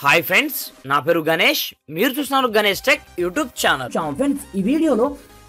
Hi friends నా పేరు గణేష్. మీరు చూస్తున్నారు Ganesh tech YouTube channel friends ఈ వీడియోలో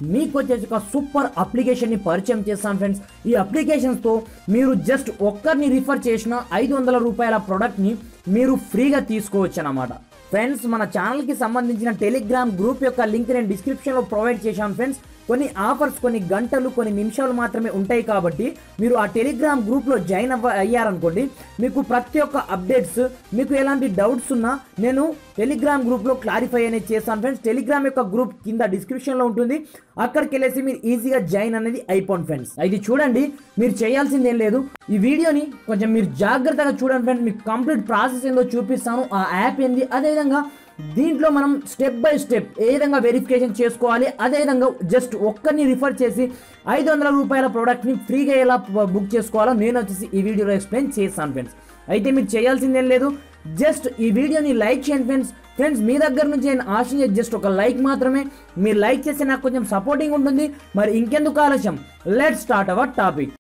మీకు వచ్చేసి ఒక సూపర్ అప్లికేషన్ని పరిచయం చేస్తాను ఫ్రెండ్స్ ఈ అప్లికేషన్స్తో మీరు జస్ట్ ఒక్కరిని రిఫర్ చేసిన ఐదు వందల రూపాయల ప్రోడక్ట్ని మీరు ఫ్రీగా తీసుకోవచ్చు అన్నమాట ఫ్రెండ్స్ మన ఛానల్కి సంబంధించిన టెలిగ్రామ్ గ్రూప్ యొక్క లింక్ నేను డిస్క్రిప్షన్లో ప్రొవైడ్ చేశాను ఫ్రెండ్స్ కొన్ని ఆఫర్స్ కొన్ని గంటలు కొన్ని నిమిషాలు మాత్రమే ఉంటాయి కాబట్టి మీరు ఆ టెలిగ్రామ్ గ్రూప్లో జాయిన్ అవ్వ అయ్యారనుకోండి మీకు ప్రతి ఒక్క అప్డేట్స్ మీకు ఎలాంటి డౌట్స్ ఉన్నా నేను టెలిగ్రామ్ గ్రూప్లో క్లారిఫై అనేది చేస్తాను. ఫ్రెండ్స్ టెలిగ్రామ్ యొక్క గ్రూప్ కింద డిస్క్రిప్షన్లో ఉంటుంది. అక్కడికి వెళ్ళేసి మీరు ఈజీగా జాయిన్ అనేది అయిపోండి ఫ్రెండ్స్. ఇది చూడండి మీరు చేయాల్సింది ఏం లేదు. ఈ వీడియోని కొంచెం మీరు జాగ్రత్తగా చూడండి ఫ్రెండ్స్. మీకు కంప్లీట్ ప్రాసెస్ ఏందో చూపిస్తాను. ఆ యాప్ ఏంది? అదేవిధంగా దీంట్లో మనం స్టెప్ బై స్టెప్ ఏ విధంగా వెరిఫికేషన్ చేసుకోవాలి అదేవిధంగా జస్ట్ ఒక్కరిని రిఫర్ చేసి ఐదు వందల రూపాయల ప్రోడక్ట్ని ఫ్రీగా ఎలా బుక్ చేసుకోవాలో నేను వచ్చేసి ఈ వీడియోలో ఎక్స్ప్లెయిన్ చేస్తాను ఫ్రెండ్స్ అయితే మీరు చేయాల్సిందేం లేదు జస్ట్ ఈ వీడియోని లైక్ చేయండి ఫ్రెండ్స్ ఫ్రెండ్స్ మీ దగ్గర నుంచి నేను ఆశించే జస్ట్ ఒక లైక్ మాత్రమే. మీరు లైక్ చేస్తే నాకు కొంచెం సపోర్టింగ్ ఉంటుంది. మరి ఇంకెందుకు ఆలస్యం? Let start our topic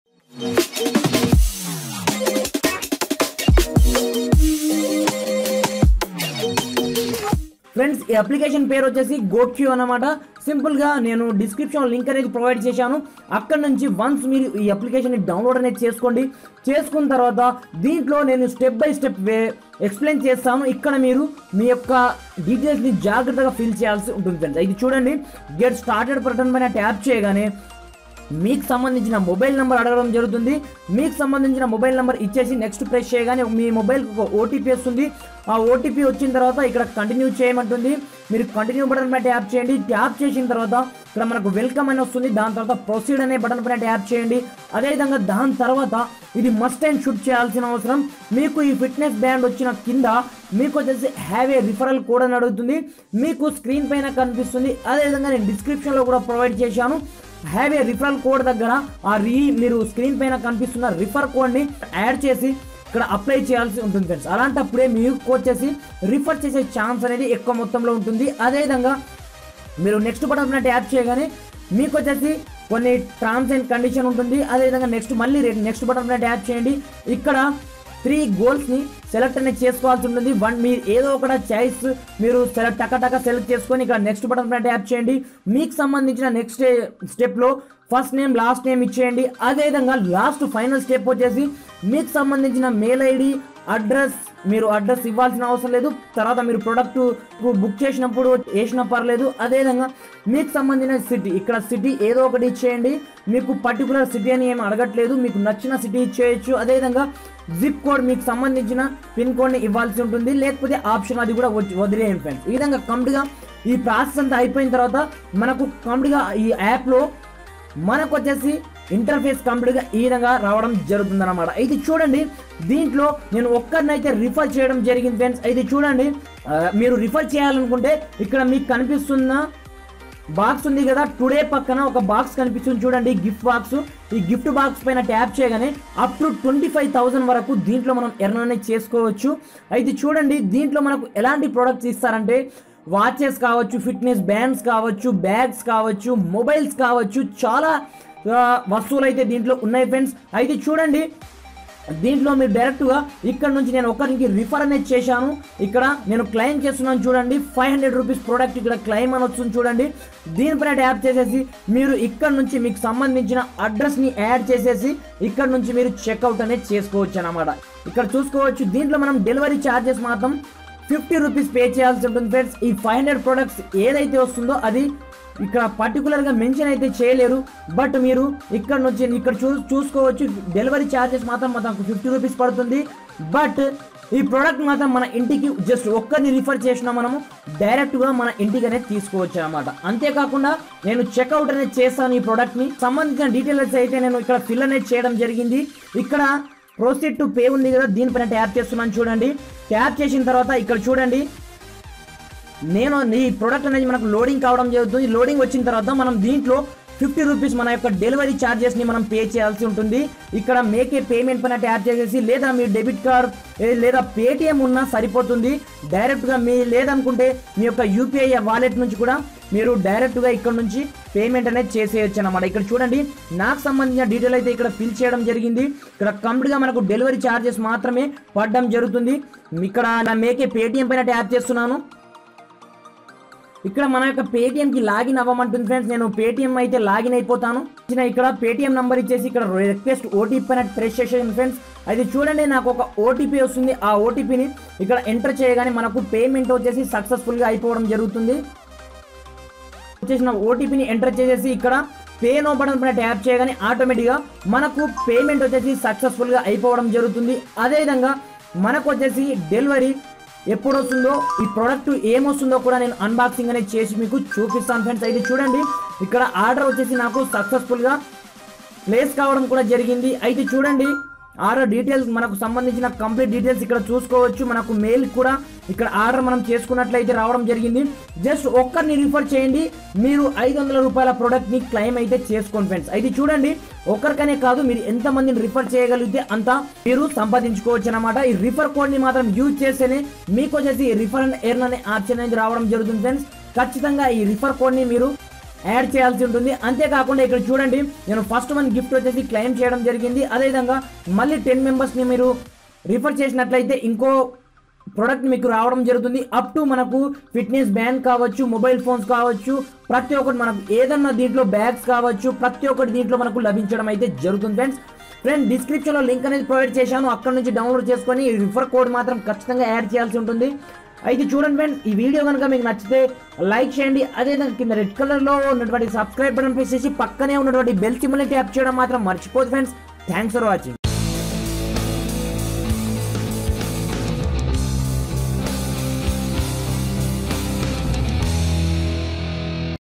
friends ఈ అప్లికేషన్ పేరు వచ్చేసి గోక్యూ అనమాట సింపుల్గా నేను డిస్క్రిప్షన్ లింక్ అనేది ప్రొవైడ్ చేశాను. అక్కడ నుంచి వన్స్ మీరు ఈ అప్లికేషన్ డౌన్లోడ్ అనేది చేసుకోండి. చేసుకున్న తర్వాత దీంట్లో నేను step by step way explain చేస్తాను. ఇక్కడ మీరు మీ యొక్క డీటెయిల్స్ని జాగ్రత్తగా ఫిల్ చేయాల్సి ఉంటుంది ఫ్రెండ్స్ ఇది చూడండి. గెట్ స్టార్టెడ్ బటన్ పైన ట్యాప్ చేయగానే మీకు సంబంధించిన మొబైల్ నెంబర్ అడగడం జరుగుతుంది. మీకు సంబంధించిన మొబైల్ నెంబర్ ఇచ్చేసి నెక్స్ట్ ప్రెస్ చేయగానే మీ మొబైల్కి ఒక ఓటీపీ వస్తుంది. ఆ ఓటీపీ వచ్చిన తర్వాత ఇక్కడ కంటిన్యూ చేయమంటుంది. మీరు కంటిన్యూ బటన్ పైన ట్యాప్ చేయండి. ట్యాప్ చేసిన తర్వాత ఇక్కడ మనకు వెల్కమ్ అని వస్తుంది. దాని తర్వాత ప్రొసీడ్ అనే బటన్ పైన ట్యాప్ చేయండి. అదేవిధంగా దాని తర్వాత ఇది మస్ట్ అండ్ షూట్ చేయాల్సిన అవసరం. మీకు ఈ ఫిట్నెస్ బ్యాండ్ వచ్చిన కింద మీకు వచ్చేసి హ్యావ్ ఏ రిఫరల్ కోడ్ అని అడుగుతుంది. మీకు స్క్రీన్ పైన కనిపిస్తుంది. అదేవిధంగా నేను డిస్క్రిప్షన్లో కూడా ప్రొవైడ్ చేశాను. హ్యావ్ ఏ రిఫరల్ కోడ్ దగ్గర ఆ రీ మీరు స్క్రీన్ పైన కనిపిస్తున్న రిఫర్ కోడ్ని యాడ్ చేసి ఇక్కడ అప్లై చేయాల్సి ఉంటుంది ఫ్రెండ్స్ అలాంటప్పుడే మీకు వచ్చేసి రిఫర్ చేసే ఛాన్స్ అనేది ఎక్కువ మొత్తంలో ఉంటుంది. అదేవిధంగా మీరు నెక్స్ట్ బటన్ పైన ట్యాప్ చేయగానే మీకు వచ్చేసి కొన్ని టర్మ్స్ అండ్ కండిషన్ ఉంటుంది. అదేవిధంగా నెక్స్ట్ మళ్ళీ నెక్స్ట్ బటన్ పైన ట్యాప్ చేయండి. ఇక్కడ త్రీ గోల్స్ని సెలెక్ట్ అనేది చేసుకోవాల్సి ఉంటుంది. వన్ మీరు ఏదో ఒక చాయిస్ మీరు సెలెక్ట్ టక సెలెక్ట్ చేసుకొని ఇక్కడ నెక్స్ట్ బటన్ పైన ట్యాప్ చేయండి. మీకు సంబంధించిన నెక్స్ట్ స్టెప్లో ఫస్ట్ నేమ్ లాస్ట్ నేమ్ ఇచ్చేయండి. అదేవిధంగా లాస్ట్ ఫైనల్ స్టెప్ వచ్చేసి మీకు సంబంధించిన మెయిల్ ఐడి అడ్రస్ మీరు అడ్రస్ ఇవ్వాల్సిన అవసరం లేదు. తర్వాత మీరు ప్రొడక్ట్ బుక్ చేసినప్పుడు వేసిన పర్లేదు. అదేవిధంగా మీకు సంబంధించిన సిటీ ఇక్కడ సిటీ ఏదో ఒకటి ఇచ్చేయండి. మీకు పర్టికులర్ సిటీ అని ఏమి అడగట్లేదు. మీకు నచ్చిన సిటీ ఇచ్చేయచ్చు. అదేవిధంగా జిప్ కోడ్ మీకు సంబంధించిన పిన్ కోడ్ని ఇవ్వాల్సి ఉంటుంది. లేకపోతే ఆప్షన్ అది కూడా వదిలేయండి వదిలేయండి ఫ్రెండ్స్ ఈ విధంగా కంప్లీట్గా ఈ ప్రాసెస్ అంతా అయిపోయిన తర్వాత మనకు కంప్లీట్గా ఈ యాప్లో మనకు వచ్చేసి ఇంటర్ఫేస్ కంప్లీట్గా ఈ విధంగా రావడం జరుగుతుంది అనమాట ఇది చూడండి దీంట్లో నేను ఒక్కరినైతే రిఫర్ చేయడం జరిగింది ఫ్రెండ్స్ అయితే చూడండి మీరు రిఫర్ చేయాలనుకుంటే ఇక్కడ మీకు కనిపిస్తున్న బాక్స్ ఉంది కదా టుడే పక్కన ఒక బాక్స్ కనిపిస్తుంది చూడండి గిఫ్ట్ బాక్స్ ఈ గిఫ్ట్ బాక్స్ పైన ట్యాప్ చేయగానే up to twenty five thousand వరకు దీంట్లో మనం ఎర్న్ అనేది చేసుకోవచ్చు. అయితే చూడండి దీంట్లో మనకు ఎలాంటి ప్రొడక్ట్స్ ఇస్తారంటే వాచెస్ కావచ్చు ఫిట్నెస్ బ్యాండ్స్ కావచ్చు బ్యాగ్స్ కావచ్చు మొబైల్స్ కావచ్చు చాలా వస్తువులు అయితే దీంట్లో ఉన్నాయి ఫ్రెండ్స్. అయితే చూడండి దీంట్లో మీరు డైరెక్ట్గా ఇక్కడ నుంచి నేను ఒకరికి రిఫర్ అనేది చేశాను. ఇక్కడ నేను క్లెయిమ్ చేస్తున్నాను చూడండి ఫైవ్ హండ్రెడ్ రూపీస్ ప్రోడక్ట్ ఇక్కడ క్లెయిమ్ అని వస్తుంది చూడండి. దీనిపైన ట్యాప్ చేసేసి మీరు ఇక్కడ నుంచి మీకు సంబంధించిన అడ్రస్ని యాడ్ చేసేసి ఇక్కడ నుంచి మీరు చెక్అవుట్ అనేది చేసుకోవచ్చు అనమాట ఇక్కడ చూసుకోవచ్చు దీంట్లో మనం డెలివరీ ఛార్జెస్ మాత్రం ఫిఫ్టీ రూపీస్ పే చేయాల్సి ఉంటుంది ఫ్రెండ్స్. ఈ ఫైవ్ హండ్రెడ్ ప్రొడక్ట్స్ ఏదైతే వస్తుందో అది ఇక్కడ పర్టికులర్గా మెన్షన్ అయితే చేయలేరు. బట్ మీరు ఇక్కడ నుంచి ఇక్కడ చూ చూసుకోవచ్చు. డెలివరీ ఛార్జెస్ మాత్రం మనకు ఫిఫ్టీ రూపీస్ పడుతుంది. బట్ ఈ ప్రోడక్ట్ మాత్రం మన ఇంటికి జస్ట్ ఒక్కరిని రిఫర్ చేసినా మనము డైరెక్ట్గా మన ఇంటికి అనేది తీసుకోవచ్చు అనమాట అంతేకాకుండా నేను చెక్అవుట్ అనేది చేస్తాను ఈ ప్రోడక్ట్ని సంబంధించిన డీటెయిల్స్ అయితే నేను ఇక్కడ ఫిల్ అనేది చేయడం జరిగింది. ఇక్కడ ప్రొసీడ్ టు పే ఉంది కదా దీనిపైన ట్యాప్ చేస్తున్నాను చూడండి. ట్యాప్ చేసిన తర్వాత ఇక్కడ చూడండి. నేను ఈ ప్రోడక్ట్ అనేది మనకు లోడింగ్ కావడం జరుగుతుంది. లోడింగ్ వచ్చిన తర్వాత మనం దీంట్లో ఫిఫ్టీ రూపీస్ మన యొక్క డెలివరీ ఛార్జెస్ని మనం పే చేయాల్సి ఉంటుంది. ఇక్కడ మేకే పేమెంట్ పైన ట్యాప్ చేసేసి లేదా మీ డెబిట్ కార్డ్ లేదా పేటిఎం ఉన్నా సరిపోతుంది. డైరెక్ట్గా మీ లేదనుకుంటే మీ యొక్క యూపీఐ వాలెట్ నుంచి కూడా మీరు డైరెక్ట్గా ఇక్కడ నుంచి పేమెంట్ అనేది చేసేయచ్చు అనమాట ఇక్కడ చూడండి నాకు సంబంధించిన డీటెయిల్ అయితే ఇక్కడ ఫిల్ చేయడం జరిగింది. ఇక్కడ కంప్లీట్గా మనకు డెలివరీ ఛార్జెస్ మాత్రమే పడడం జరుగుతుంది. ఇక్కడ నా మేకే పేటిఎం పైన ట్యాప్ చేస్తున్నాను. ఇక్కడ మన యొక్క పేటిఎంకి లాగిన్ అవ్వమంటుంది ఫ్రెండ్స్. నేను పేటిఎం అయితే లాగిన్ అయిపోతాను. ఇక్కడ పేటిఎం నంబర్ ఇచ్చేసి ఇక్కడ రిక్వెస్ట్ ఓటీపీ పైన ప్రెస్ చేసేయండి ఫ్రెండ్స్. అది చూడండి నాకు ఒక ఓటీపీ వస్తుంది. ఆ ఓటీపీని ఇక్కడ ఎంటర్ చేయగానే మనకు పేమెంట్ వచ్చేసి సక్సెస్ఫుల్గా అయిపోవడం జరుగుతుంది. చేసిన ఓటీపీని ఎంటర్ చేసేసి ఇక్కడ పే నో బటన్ పైన ట్యాప్ చేయగానే ఆటోమేటిక్గా మనకు పేమెంట్ వచ్చేసి సక్సెస్ఫుల్గా అయిపోవడం జరుగుతుంది. అదేవిధంగా మనకు వచ్చేసి డెలివరీ ఎప్పుడు వస్తుందో ఈ ప్రోడక్ట్ ఏమొస్తుందో కూడా నేను అన్బాక్సింగ్ అనేది చేసి మీకు చూపిస్తాను ఫ్రెండ్స్. అయితే చూడండి ఇక్కడ ఆర్డర్ వచ్చేసి నాకు సక్సెస్ఫుల్గా ప్లేస్ కావడం కూడా జరిగింది. అయితే చూడండి ఆర్డర్ డీటెయిల్స్ మనకు సంబంధించిన కంప్లీట్ డీటెయిల్స్ ఇక్కడ చూసుకోవచ్చు. మనకు మెయిల్ కూడా ఇక్కడ ఆర్డర్ మనం చేసుకున్నట్లయితే రావడం జరిగింది. జస్ట్ ఒక్కరిని రిఫర్ చేయండి. మీరు ఐదు వందల రూపాయల ప్రోడక్ట్ని క్లెయిమ్ అయితే చేసుకోండి ఫ్రెండ్స్ అయితే చూడండి ఒక్కరికనే కాదు మీరు ఎంత మందిని రిఫర్ చేయగలిగితే అంత మీరు సంపాదించుకోవచ్చు అనమాట ఈ రిఫర్ కోడ్ని మాత్రం యూజ్ చేస్తేనే మీకు వచ్చేసి రిఫర్ అండ్ ఎర్న్ అనే ఆప్షన్ అనేది రావడం జరుగుతుంది ఫ్రెండ్స్ ఖచ్చితంగా ఈ రిఫర్ కోడ్ని మీరు యాడ్ చేయాల్సి ఉంటుంది. అంతేకాకుండా ఇక్కడ చూడండి నేను ఫస్ట్ వన్ గిఫ్ట్ వచ్చేసి క్లెయిమ్ చేయడం జరిగింది. అదేవిధంగా మళ్ళీ టెన్ మెంబర్స్ని మీరు రిఫర్ చేసినట్లయితే ఇంకో ప్రోడక్ట్ మీకు రావడం జరుగుతుంది. అప్ టు మనకు ఫిట్నెస్ బ్యాండ్ కావచ్చు మొబైల్ ఫోన్స్ కావచ్చు ప్రతి ఒక్కటి మనకు ఏదన్నా దీంట్లో బ్యాగ్స్ కావచ్చు ప్రతి ఒక్కటి దీంట్లో మనకు లభించడం అయితే జరుగుతుంది ఫ్రెండ్స్ ఫ్రెండ్ డిస్క్రిప్షన్లో లింక్ అనేది ప్రొవైడ్ చేశాను. అక్కడ నుంచి డౌన్లోడ్ చేసుకొని రిఫర్ కోడ్ మాత్రం ఖచ్చితంగా యాడ్ చేయాల్సి ఉంటుంది. అయితే చూడండి ఫ్రెండ్ ఈ వీడియో కనుక మీకు నచ్చితే లైక్ చేయండి. అదే కింద రెడ్ కలర్లో ఉన్నటువంటి సబ్స్క్రైబ్ బటన్ ప్రెస్ చేసి పక్కనే ఉన్నటువంటి బెల్ సిమ్ని ట్యాప్ చేయడం మాత్రం మర్చిపోదు ఫ్రెండ్స్ థ్యాంక్స్ ఫర్ వాచింగ్